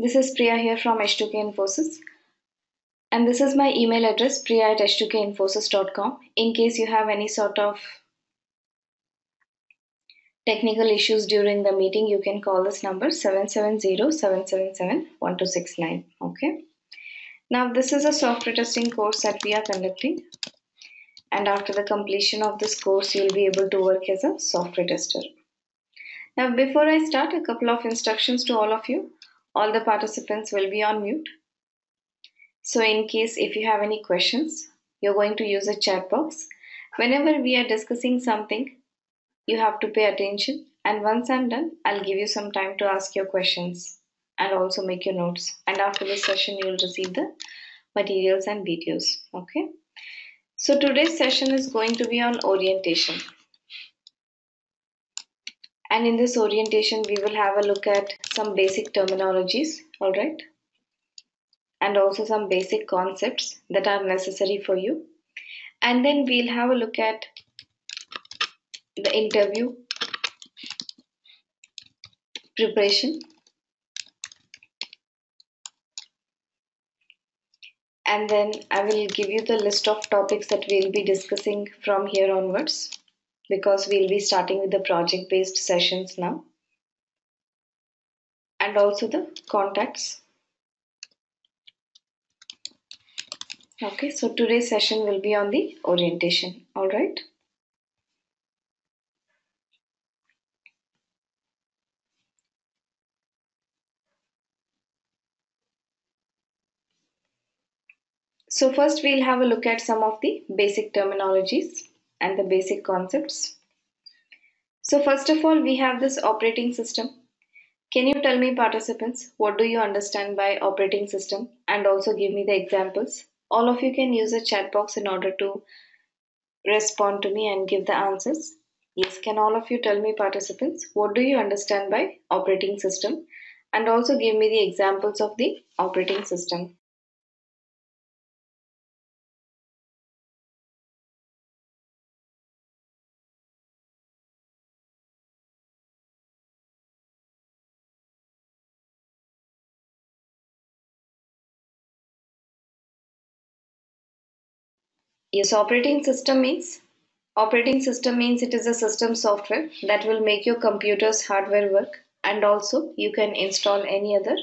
This is Priya here from H2K Infosys. And this is my email address, priya at h2kinfosys.com. In case you have any sort of technical issues during the meeting, you can call this number 770-777-1269. Okay. Now this is a software testing course that we are conducting. And after the completion of this course, you'll be able to work as a software tester. Now before I start, a couple of instructions to all of you all the participants will be on mute. So in case if you have any questions, you're going to use a chat box. Whenever we are discussing something, you have to pay attention. And once I'm done, I'll give you some time to ask your questions and also make your notes. And after this session, you will receive the materials and videos. Okay. So today's session is going to be on orientation. And in this orientation, we will have a look at some basic terminologies, all right? And also some basic concepts that are necessary for you. And then we'll have a look at the interview preparation. And then I will give you the list of topics that we'll be discussing from here onwards because we'll be starting with the project based sessions now. And also the contacts. Okay so today's session will be on the orientation. All right? So first we'll have a look at some of the basic terminologies and the basic concepts. So first of all, we have this operating system. Can you tell me participants, what do you understand by operating system and also give me the examples? All of you can use the chat box in order to respond to me and give the answers. Yes, can all of you tell me participants, what do you understand by operating system? And also give me the examples of the operating system. Yes, operating system means operating system means it is a system software that will make your computer's hardware work and also you can install any other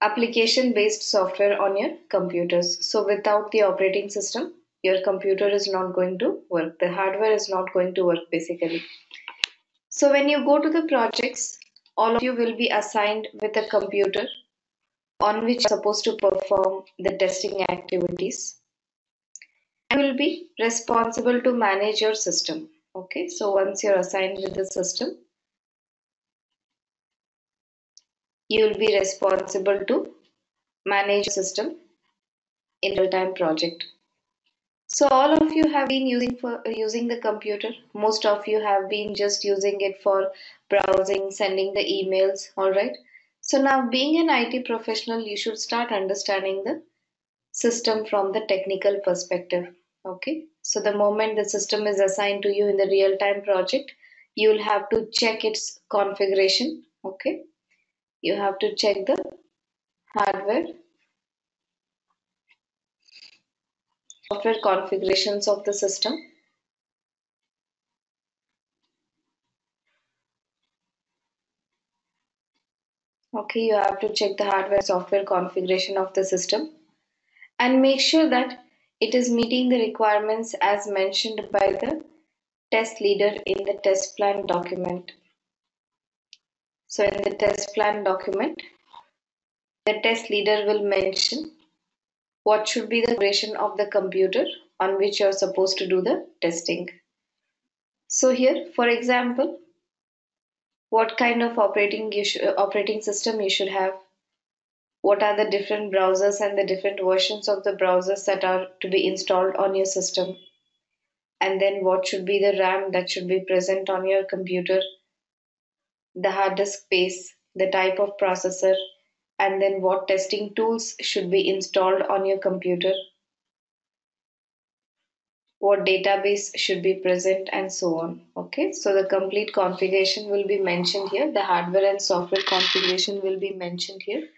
application based software on your computers. So without the operating system, your computer is not going to work. The hardware is not going to work basically. So when you go to the projects, all of you will be assigned with a computer on which you are supposed to perform the testing activities will be responsible to manage your system. Okay, so once you're assigned with the system, you will be responsible to manage the system in real-time project. So all of you have been using for using the computer. Most of you have been just using it for browsing, sending the emails. All right. So now being an IT professional, you should start understanding the system from the technical perspective okay. So the moment the system is assigned to you in the real-time project you'll have to check its configuration. Okay. You have to check the hardware software configurations of the system. Okay. You have to check the hardware software configuration of the system. And make sure that it is meeting the requirements as mentioned by the test leader in the test plan document. So in the test plan document, the test leader will mention what should be the version of the computer on which you are supposed to do the testing. So here, for example, what kind of operating you operating system you should have what are the different browsers and the different versions of the browsers that are to be installed on your system? And then what should be the ram that should be present on your computer? The hard disk space the type of processor and then what testing tools should be installed on your computer? What database should be present and so on okay? So the complete configuration will be mentioned here. The hardware and software configuration will be mentioned here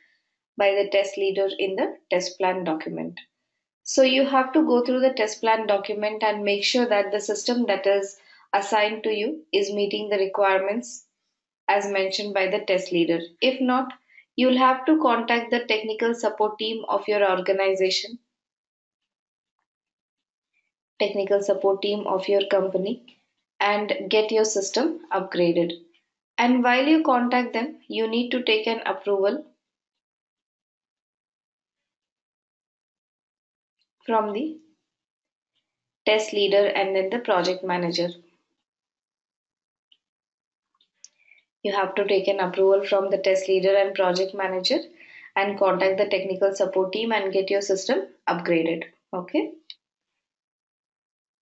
by the test leader in the test plan document so you have to go through the test plan document and make sure that the system that is assigned to you is meeting the requirements as mentioned by the test leader if not you'll have to contact the technical support team of your organization technical support team of your company and get your system upgraded. And while you contact them, you need to take an approval from the test leader and then the project manager. You have to take an approval from the test leader and project manager and contact the technical support team and get your system upgraded. Okay.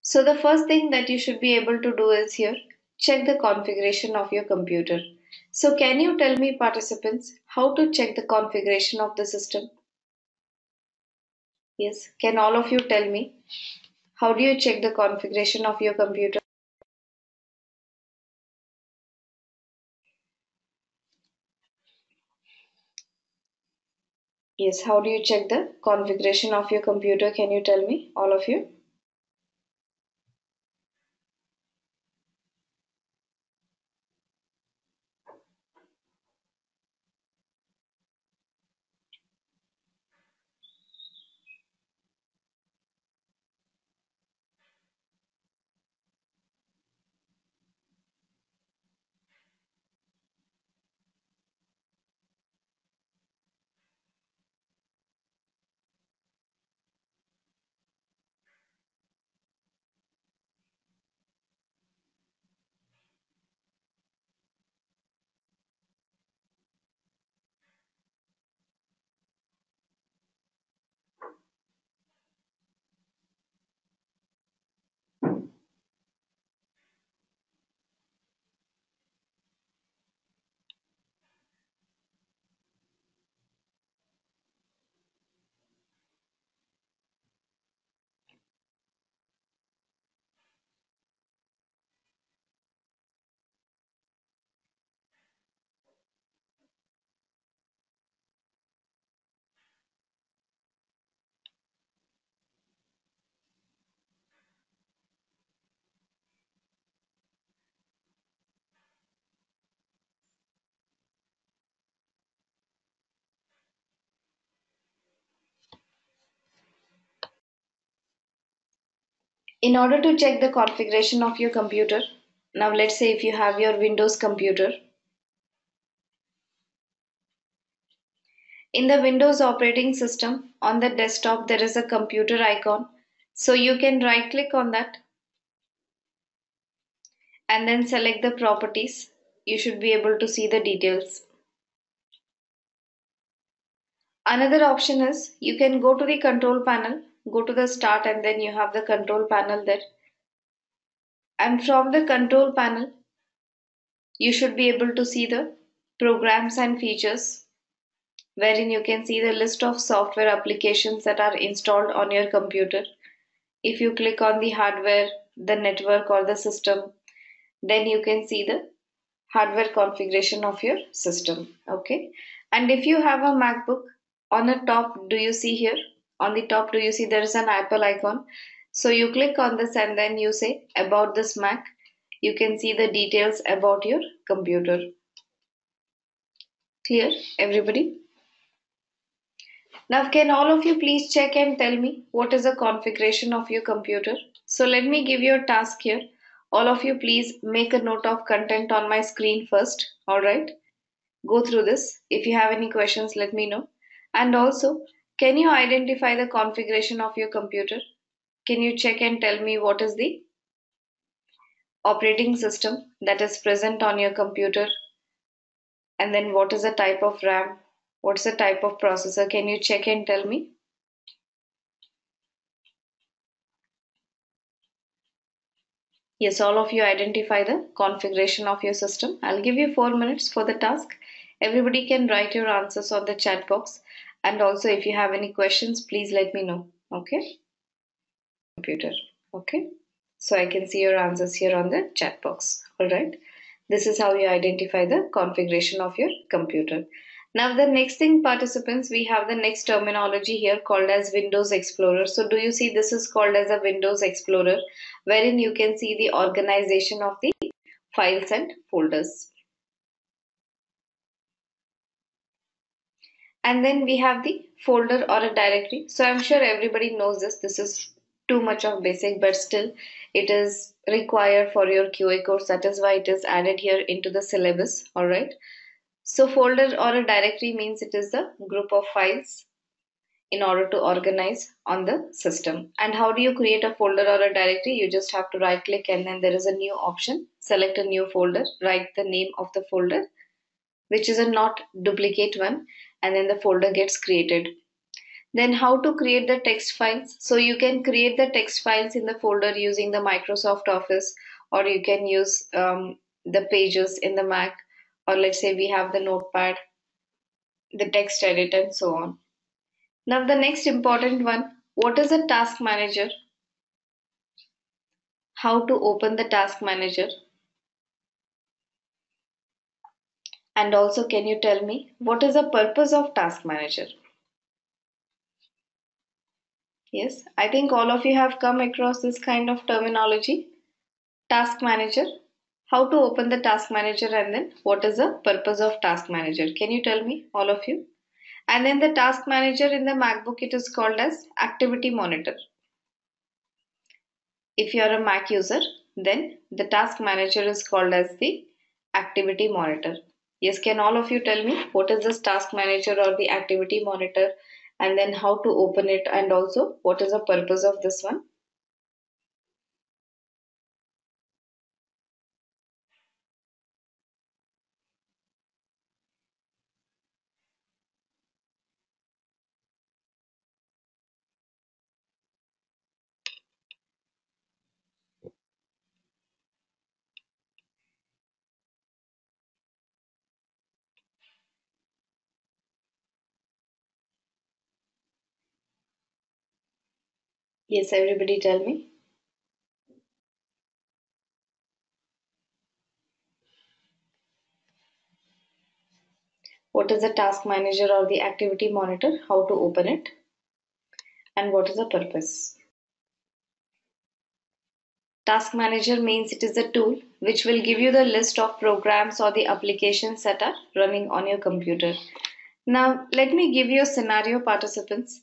So the first thing that you should be able to do is here, check the configuration of your computer. So can you tell me participants how to check the configuration of the system? Yes, can all of you tell me how do you check the configuration of your computer? Yes, how do you check the configuration of your computer? Can you tell me, all of you? In order to check the configuration of your computer, now let's say if you have your Windows computer, in the Windows operating system on the desktop there is a computer icon. So you can right click on that and then select the properties. You should be able to see the details. Another option is you can go to the control panel go to the start and then you have the control panel there. And from the control panel you should be able to see the programs and features wherein you can see the list of software applications that are installed on your computer. If you click on the hardware the network or the system then you can see the hardware configuration of your system okay? And if you have a macbook on the top do you see here on the top do you see there is an apple icon. So you click on this and then you say about this mac you can see the details about your computer. Clear everybody? Now can all of you please check and tell me what is the configuration of your computer? So let me give you a task here. All of you please make a note of content on my screen first all right? Go through this. If you have any questions let me know. And also can you identify the configuration of your computer? Can you check and tell me what is the operating system that is present on your computer And then what is the type of RAM? What's the type of processor? Can you check and tell me? Yes, all of you identify the configuration of your system. I'll give you four minutes for the task. Everybody can write your answers on the chat box. And also if you have any questions, please let me know. Okay. Computer. Okay. So I can see your answers here on the chat box. All right. This is how you identify the configuration of your computer. Now the next thing participants, we have the next terminology here called as Windows Explorer. So do you see this is called as a Windows Explorer wherein you can see the organization of the files and folders. And then we have the folder or a directory. So I'm sure everybody knows this. This is too much of basic but still it is required for your QA course. That is why it is added here into the syllabus. Alright. So folder or a directory means it is the group of files in order to organize on the system. And how do you create a folder or a directory? You just have to right click and then there is a new option. Select a new folder, write the name of the folder, which is a not duplicate one, and then the folder gets created. Then how to create the text files? So you can create the text files in the folder using the Microsoft Office or you can use um, the pages in the Mac or let's say we have the notepad, the text edit and so on. Now the next important one, what is a task manager? How to open the task manager? And also can you tell me what is the purpose of task manager? Yes, I think all of you have come across this kind of terminology. Task manager. How to open the task manager and then what is the purpose of task manager? Can you tell me all of you? and then the task manager in the macbook it is called as activity monitor if you are a mac user then the task manager is called as the activity monitor yes can all of you tell me what is this task manager or the activity monitor and then how to open it and also what is the purpose of this one Yes, everybody tell me. What is the task manager or the activity monitor? How to open it? And what is the purpose? Task manager means it is a tool which will give you the list of programs or the applications that are running on your computer. Now, let me give you a scenario participants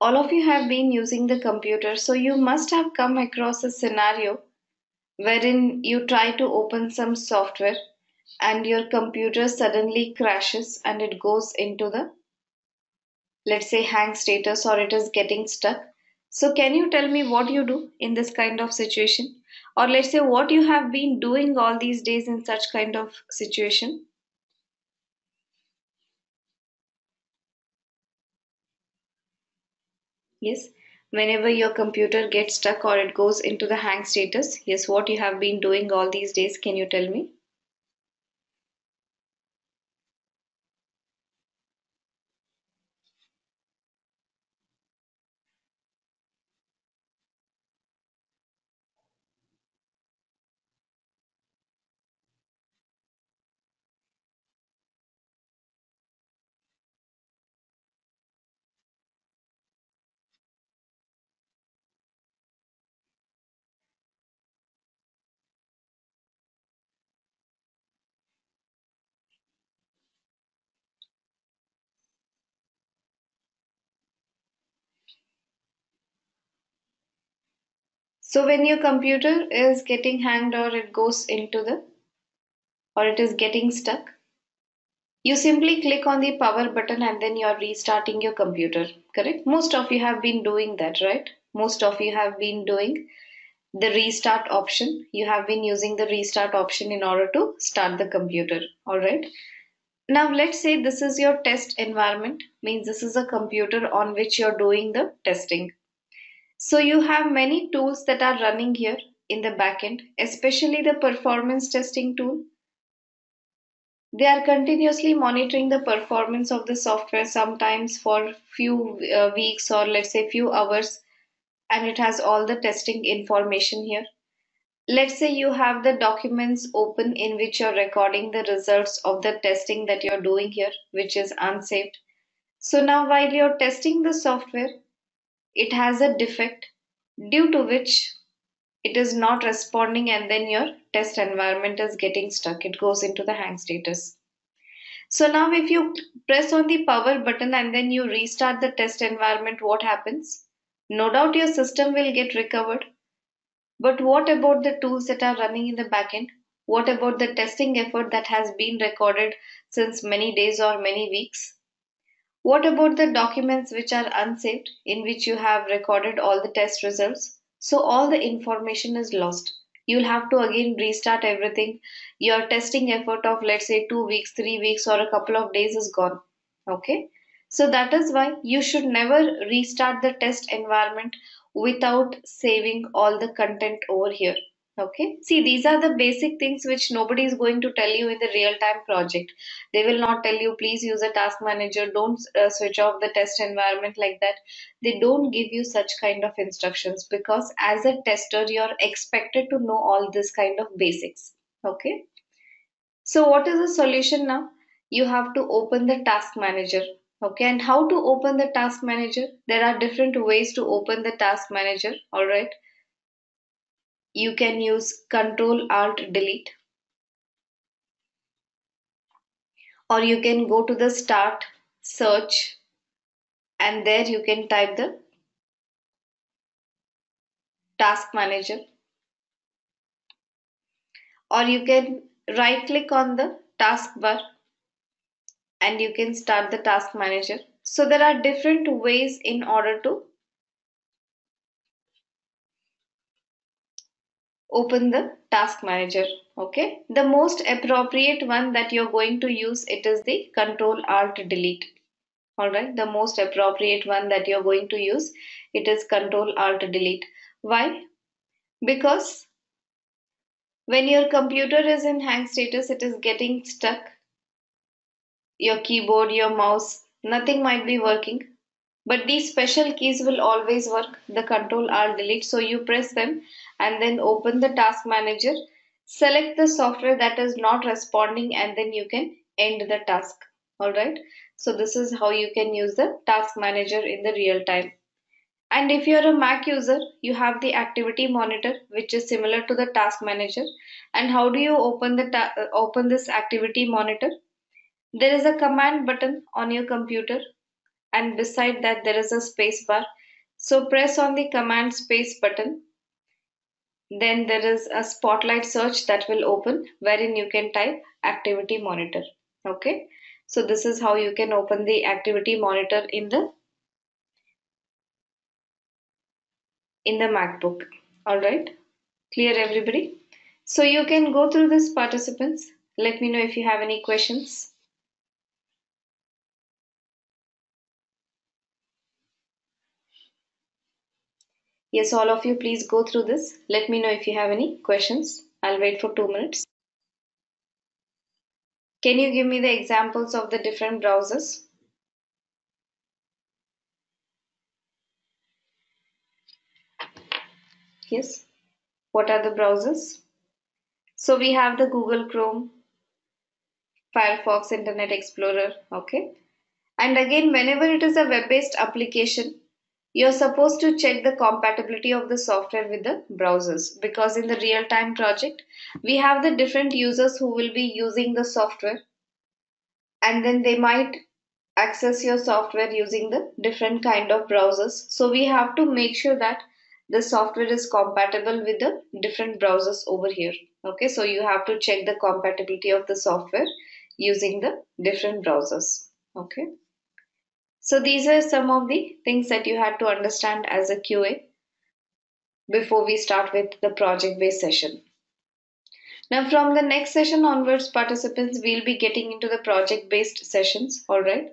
all of you have been using the computer, so you must have come across a scenario wherein you try to open some software and your computer suddenly crashes and it goes into the let's say hang status or it is getting stuck. So can you tell me what you do in this kind of situation? Or let's say what you have been doing all these days in such kind of situation? Yes. Whenever your computer gets stuck or it goes into the hang status, yes, what you have been doing all these days, can you tell me? So when your computer is getting hanged or it goes into the or it is getting stuck, you simply click on the power button and then you're restarting your computer, correct? Most of you have been doing that, right? Most of you have been doing the restart option. You have been using the restart option in order to start the computer, alright? Now let's say this is your test environment, means this is a computer on which you're doing the testing. So you have many tools that are running here in the backend, especially the performance testing tool. They are continuously monitoring the performance of the software sometimes for few uh, weeks or let's say few hours and it has all the testing information here let's say you have the documents open in which you're recording the results of the testing that you're doing here which is unsaved so now while you're testing the software it has a defect due to which it is not responding and then your test environment is getting stuck it goes into the hang status so now if you press on the power button and then you restart the test environment what happens no doubt your system will get recovered but what about the tools that are running in the backend? What about the testing effort that has been recorded since many days or many weeks? What about the documents which are unsaved in which you have recorded all the test results? So all the information is lost. You'll have to again restart everything. Your testing effort of let's say two weeks, three weeks, or a couple of days is gone. Okay. So that is why you should never restart the test environment without saving all the content over here okay. See these are the basic things which nobody is going to tell you in the real time project. They will not tell you please use a task manager. Don't uh, switch off the test environment like that. They don't give you such kind of instructions because as a tester you're expected to know all this kind of basics. Okay. So what is the solution now? You have to open the task manager. Okay. And how to open the task manager? There are different ways to open the task manager. All right you can use control alt delete or you can go to the start search and there you can type the task manager or you can right click on the taskbar and you can start the task manager. So there are different ways in order to open the task manager okay? The most appropriate one that you're going to use it is the control alt delete. All right the most appropriate one that you're going to use it is control alt delete. Why? Because when your computer is in hang status it is getting stuck. Your keyboard, your mouse, nothing might be working. But these special keys will always work, the control alt delete. So you press them and then open the task manager, select the software that is not responding and then you can end the task. Alright. So this is how you can use the task manager in the real time. And if you're a Mac user, you have the activity monitor, which is similar to the task manager. And how do you open the uh, open this activity monitor? There is a command button on your computer and beside that there is a space bar. So press on the command space button. Then there is a spotlight search that will open wherein you can type activity monitor. Okay. So this is how you can open the activity monitor in the in the MacBook. Alright. Clear everybody? So you can go through this participants. Let me know if you have any questions. Yes, all of you, please go through this. Let me know if you have any questions. I'll wait for two minutes. Can you give me the examples of the different browsers? Yes. What are the browsers? So we have the Google Chrome, Firefox, Internet Explorer. Okay. And again, whenever it is a web-based application, you're supposed to check the compatibility of the software with the browsers because in the real time project we have the different users who will be using the software and then they might access your software using the different kind of browsers. So we have to make sure that the software is compatible with the different browsers over here. Okay so you have to check the compatibility of the software using the different browsers. Okay so these are some of the things that you had to understand as a QA before we start with the project based session. Now, from the next session onwards, participants will be getting into the project based sessions, all right?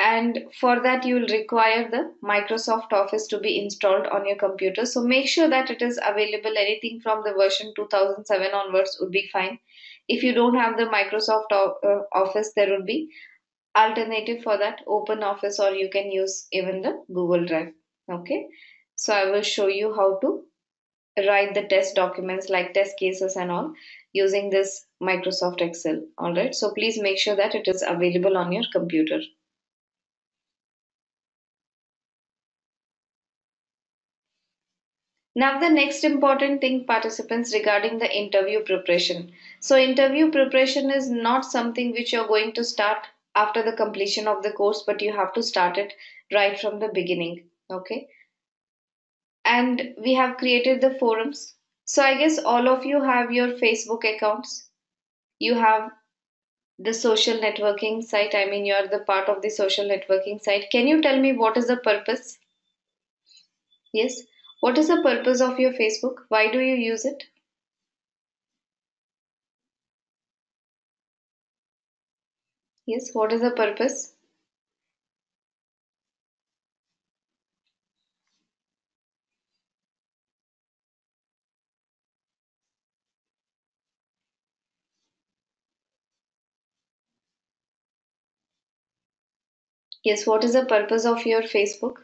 And for that, you will require the Microsoft Office to be installed on your computer. So make sure that it is available. Anything from the version 2007 onwards would be fine. If you don't have the Microsoft uh, Office, there would be alternative for that open office or you can use even the google drive okay? So i will show you how to write the test documents like test cases and all using this microsoft excel all right so please make sure that it is available on your computer. Now, the next important thing, participants, regarding the interview preparation. So, interview preparation is not something which you're going to start after the completion of the course but you have to start it right from the beginning okay? And we have created the forums. So i guess all of you have your facebook accounts. You have the social networking site. I mean you are the part of the social networking site. Can you tell me what is the purpose? Yes. What is the purpose of your facebook? Why do you use it Yes, what is the purpose? Yes, what is the purpose of your Facebook?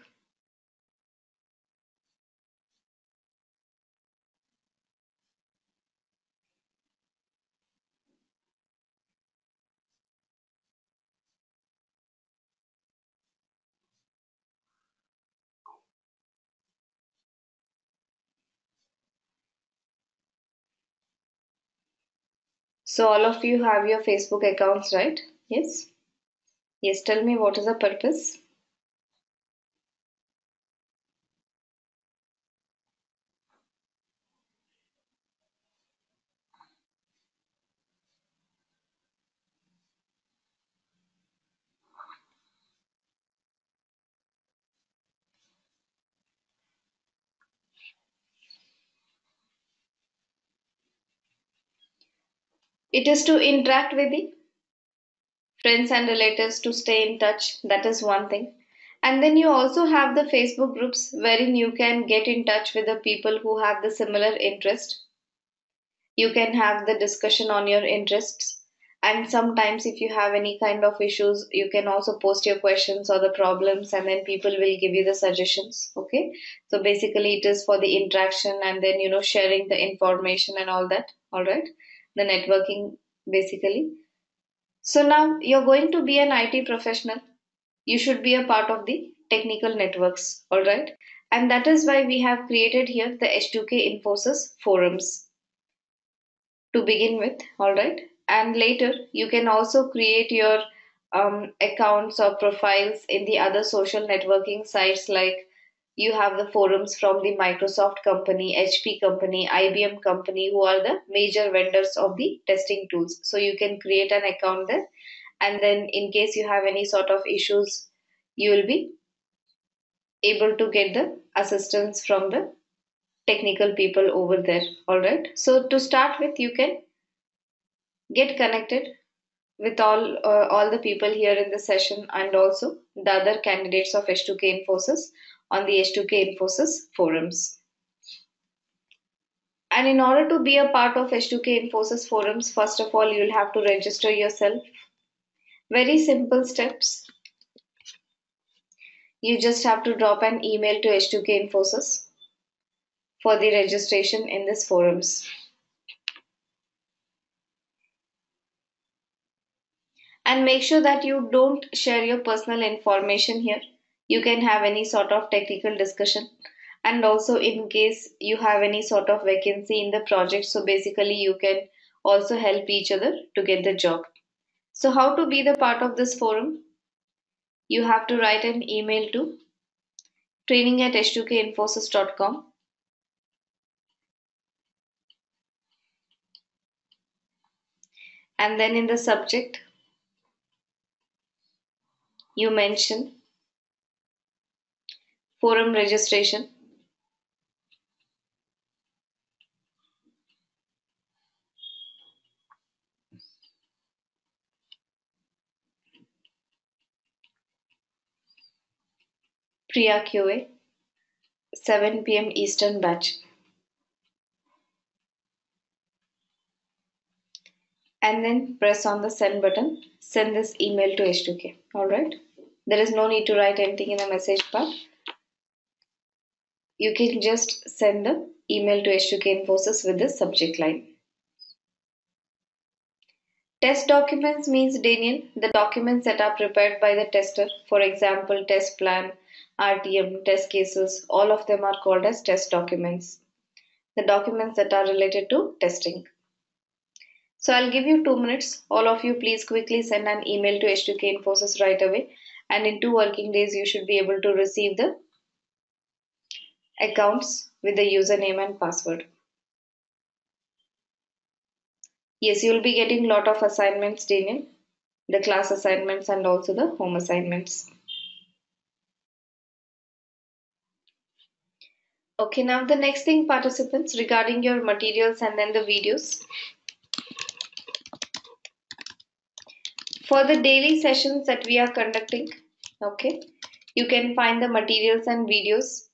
So all of you have your Facebook accounts, right? Yes. Yes, tell me what is the purpose? It is to interact with the friends and relatives to stay in touch. That is one thing. And then you also have the Facebook groups wherein you can get in touch with the people who have the similar interest. You can have the discussion on your interests. And sometimes, if you have any kind of issues, you can also post your questions or the problems, and then people will give you the suggestions. Okay, so basically, it is for the interaction and then you know sharing the information and all that. All right the networking basically. So now you're going to be an IT professional. You should be a part of the technical networks, all right? And that is why we have created here the H2K Infosys forums to begin with, all right? And later you can also create your um, accounts or profiles in the other social networking sites like you have the forums from the Microsoft company, HP company, IBM company, who are the major vendors of the testing tools. So you can create an account there, and then in case you have any sort of issues, you will be able to get the assistance from the technical people over there. All right. So to start with, you can get connected with all uh, all the people here in the session and also the other candidates of H2K Infosys on the H2K Infosys forums. And in order to be a part of H2K Infosys forums, first of all, you'll have to register yourself. Very simple steps. You just have to drop an email to H2K Infosys for the registration in this forums. And make sure that you don't share your personal information here you can have any sort of technical discussion. And also in case you have any sort of vacancy in the project so basically you can also help each other to get the job. So how to be the part of this forum? You have to write an email to training at h2kinfosys.com and then in the subject you mention forum registration. Priya QA 7 pm Eastern batch. And then press on the send button. Send this email to h2k all right? There is no need to write anything in the message part. You can just send the email to H2K Infosys with the subject line. Test documents means Daniel, the documents that are prepared by the tester, for example, test plan, RTM, test cases, all of them are called as test documents. The documents that are related to testing. So I'll give you two minutes. All of you please quickly send an email to H2K Infosys right away. And in two working days, you should be able to receive the accounts with the username and password. Yes, you'll be getting lot of assignments, Daniel. The class assignments and also the home assignments. Okay, now the next thing participants regarding your materials and then the videos. For the daily sessions that we are conducting, okay, you can find the materials and videos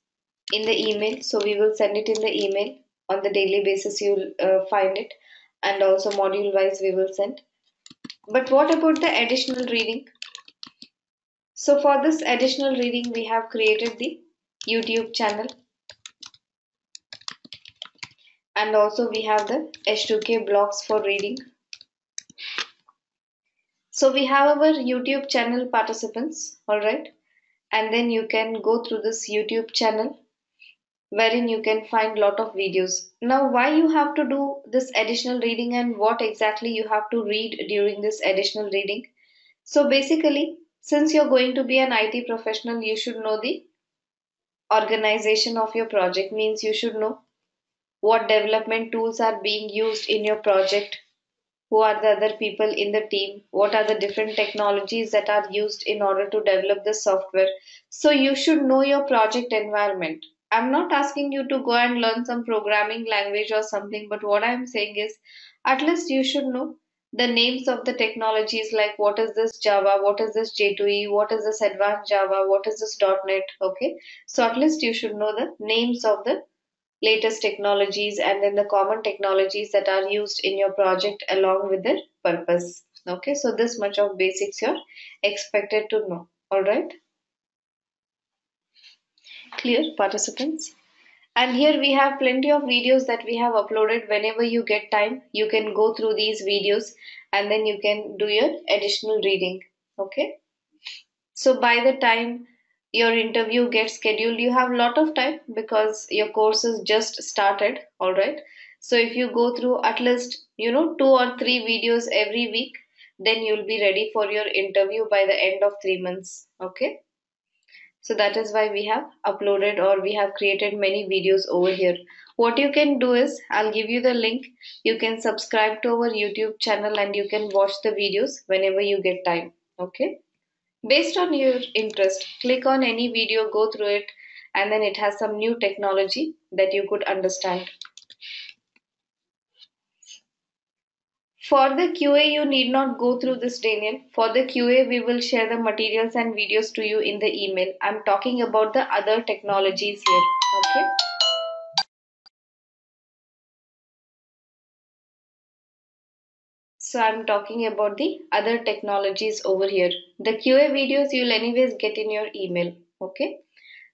in the email. So we will send it in the email on the daily basis. You'll uh, find it and also module wise we will send. But what about the additional reading? So for this additional reading, we have created the YouTube channel and also we have the H2K blogs for reading. So we have our YouTube channel participants, alright, and then you can go through this YouTube channel wherein you can find lot of videos. Now why you have to do this additional reading and what exactly you have to read during this additional reading. So basically, since you're going to be an IT professional, you should know the organization of your project means you should know what development tools are being used in your project who are the other people in the team what are the different technologies that are used in order to develop the software so you should know your project environment i'm not asking you to go and learn some programming language or something but what i'm saying is at least you should know the names of the technologies like what is this java what is this j2e what is this advanced java what is this. net okay? So at least you should know the names of the latest technologies and then the common technologies that are used in your project along with their purpose okay? So this much of basics you're expected to know all right clear participants. And here we have plenty of videos that we have uploaded. Whenever you get time you can go through these videos and then you can do your additional reading okay? So by the time your interview gets scheduled you have a lot of time because your course is just started all right so if you go through at least you know two or three videos every week then you'll be ready for your interview by the end of 3 months okay so that is why we have uploaded or we have created many videos over here. What you can do is i'll give you the link. You can subscribe to our youtube channel and you can watch the videos whenever you get time okay? Based on your interest, click on any video, go through it, and then it has some new technology that you could understand. For the QA, you need not go through this, Daniel. For the QA, we will share the materials and videos to you in the email. I'm talking about the other technologies here. Okay. So I'm talking about the other technologies over here. The QA videos you'll anyways get in your email. Okay.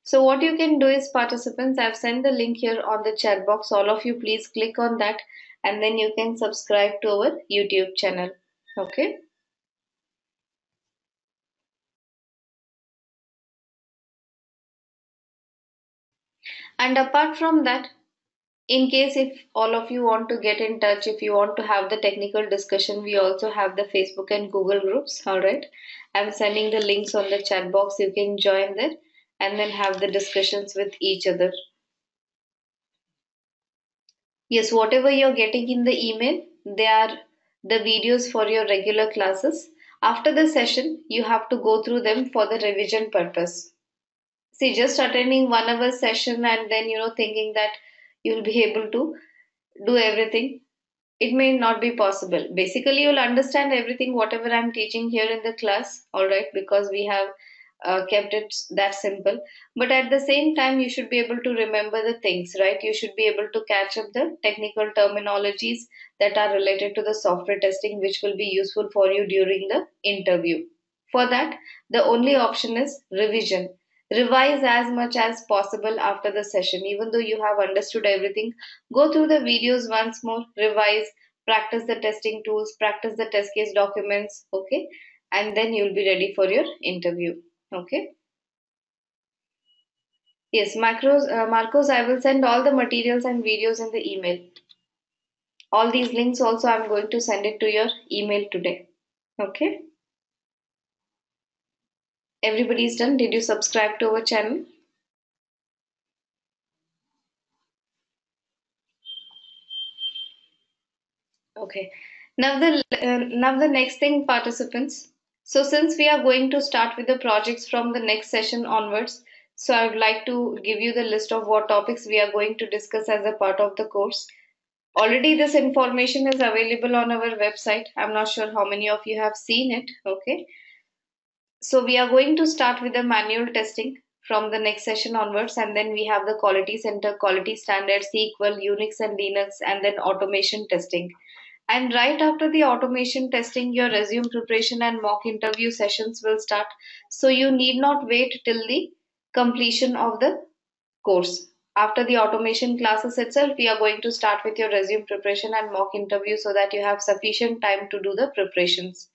So what you can do is participants, I've sent the link here on the chat box. All of you please click on that and then you can subscribe to our YouTube channel. Okay. And apart from that, in case if all of you want to get in touch if you want to have the technical discussion we also have the facebook and google groups all right i'm sending the links on the chat box you can join there and then have the discussions with each other yes whatever you're getting in the email they are the videos for your regular classes. After the session you have to go through them for the revision purpose. See just attending one hour session and then you know thinking that you'll be able to do everything it may not be possible. Basically you'll understand everything whatever i'm teaching here in the class all right because we have uh, kept it that simple. But at the same time you should be able to remember the things right? You should be able to catch up the technical terminologies that are related to the software testing which will be useful for you during the interview. For that the only option is revision. Revise as much as possible after the session. Even though you have understood everything go through the videos once more revise practice the testing tools practice the test case documents okay? And then you'll be ready for your interview okay. Yes macros uh, marcos i will send all the materials and videos in the email. All these links also i'm going to send it to your email today. Okay. Everybody's done. Did you subscribe to our channel? Okay. Now the uh, now the next thing participants so since we are going to start with the projects from the next session onwards, so I would like to give you the list of what topics we are going to discuss as a part of the course. Already this information is available on our website. I'm not sure how many of you have seen it. Okay. So we are going to start with the manual testing from the next session onwards and then we have the quality center, quality standards, SQL, Unix and Linux and then automation testing. And right after the automation testing, your resume preparation and mock interview sessions will start. So you need not wait till the completion of the course. After the automation classes itself, we are going to start with your resume preparation and mock interview so that you have sufficient time to do the preparations.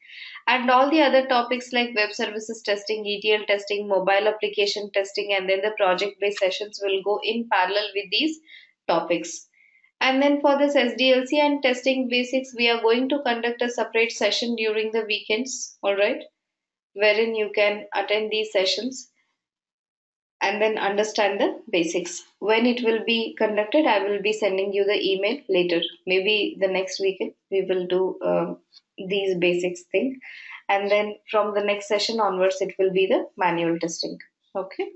And all the other topics like web services testing, ETL testing, mobile application testing, and then the project based sessions will go in parallel with these topics. And then for this SDLC and testing basics, we are going to conduct a separate session during the weekends, all right, wherein you can attend these sessions and then understand the basics. When it will be conducted, I will be sending you the email later. Maybe the next weekend we will do uh, these basics thing, and then from the next session onwards, it will be the manual testing. Okay.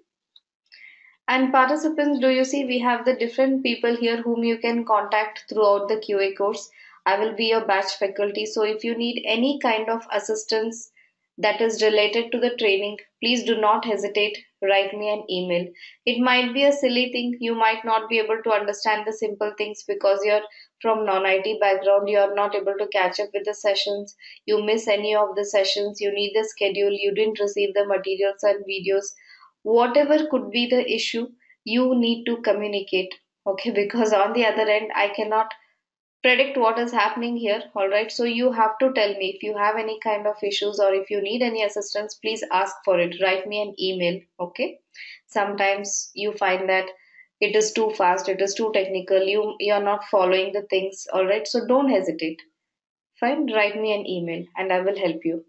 And participants, do you see we have the different people here whom you can contact throughout the QA course. I will be your batch faculty. So if you need any kind of assistance that is related to the training, please do not hesitate. Write me an email. It might be a silly thing. You might not be able to understand the simple things because you're from non-IT background. You are not able to catch up with the sessions. You miss any of the sessions. You need the schedule. You didn't receive the materials and videos whatever could be the issue you need to communicate okay? Because on the other end i cannot predict what is happening here all right so you have to tell me if you have any kind of issues or if you need any assistance please ask for it. Write me an email okay? Sometimes you find that it is too fast it is too technical you you're not following the things all right so don't hesitate. Fine write me an email and i will help you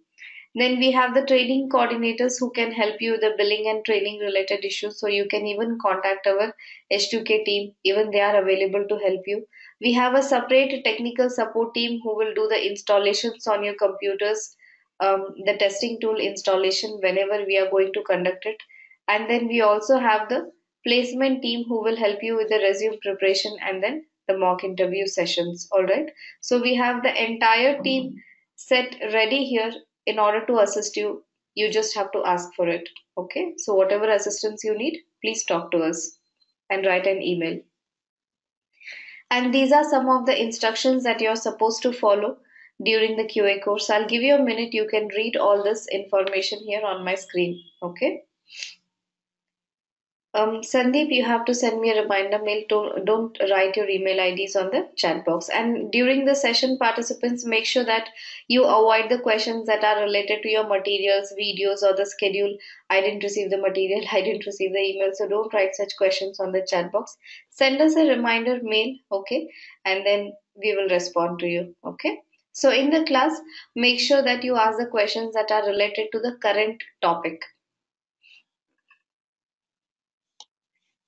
then we have the training coordinators who can help you with the billing and training related issues. So you can even contact our H2K team. Even they are available to help you. We have a separate technical support team who will do the installations on your computers, um, the testing tool installation whenever we are going to conduct it. And then we also have the placement team who will help you with the resume preparation and then the mock interview sessions. All right. So we have the entire team set ready here in order to assist you you just have to ask for it okay? So whatever assistance you need please talk to us and write an email. And these are some of the instructions that you're supposed to follow during the qa course. I'll give you a minute. You can read all this information here on my screen okay um, Sandeep, you have to send me a reminder mail. Don't, don't write your email IDs on the chat box. And during the session, participants, make sure that you avoid the questions that are related to your materials, videos, or the schedule. I didn't receive the material, I didn't receive the email. So don't write such questions on the chat box. Send us a reminder mail, okay? And then we will respond to you, okay? So in the class, make sure that you ask the questions that are related to the current topic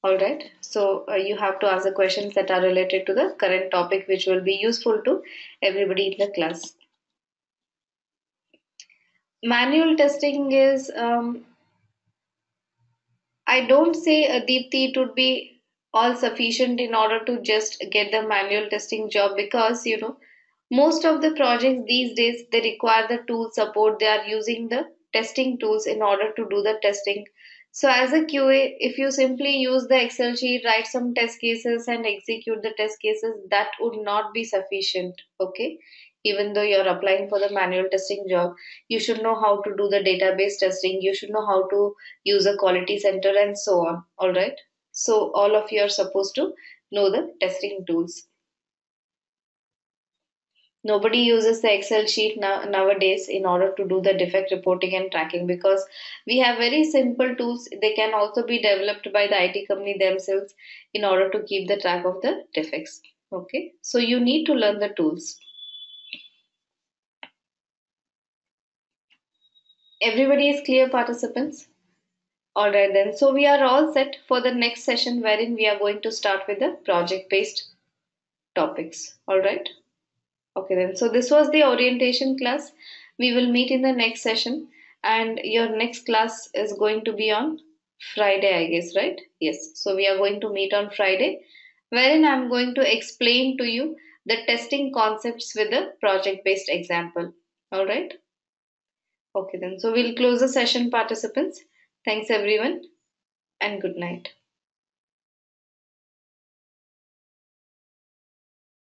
all right. So uh, you have to ask the questions that are related to the current topic which will be useful to everybody in the class. Manual testing is um, i don't say uh, deepti it would be all sufficient in order to just get the manual testing job because you know most of the projects these days they require the tool support. They are using the testing tools in order to do the testing so as a qa if you simply use the excel sheet write some test cases and execute the test cases that would not be sufficient okay? Even though you're applying for the manual testing job you should know how to do the database testing you should know how to use a quality center and so on all right so all of you are supposed to know the testing tools nobody uses the excel sheet now, nowadays in order to do the defect reporting and tracking because we have very simple tools they can also be developed by the it company themselves in order to keep the track of the defects okay so you need to learn the tools Everybody is clear, participants? Alright then, so we are all set for the next session wherein we are going to start with the project based topics. Alright? Okay then, so this was the orientation class. We will meet in the next session and your next class is going to be on Friday, I guess, right? Yes, so we are going to meet on Friday wherein I'm going to explain to you the testing concepts with a project based example. Alright? Okay then, so we'll close the session participants. Thanks everyone and good night.